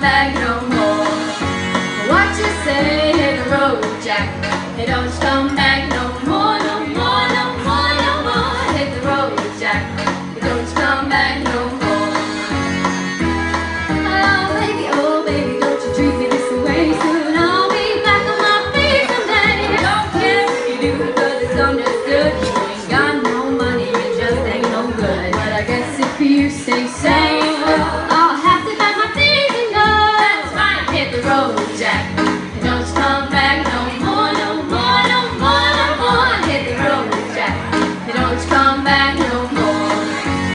back no more. What you say, hit the road, Jack. Don't you come back no more, no more, no more, no more. Hit the road, Jack. Don't you come back no more. Oh, baby, oh, baby, don't you treat me this way. Soon I'll be back on my feet don't care if you it's understood. Ain't got no money, no good. But I guess if you say so, Jack. Don't come back no more, no more, no more, no more. Hit the road, Jack. Don't come back.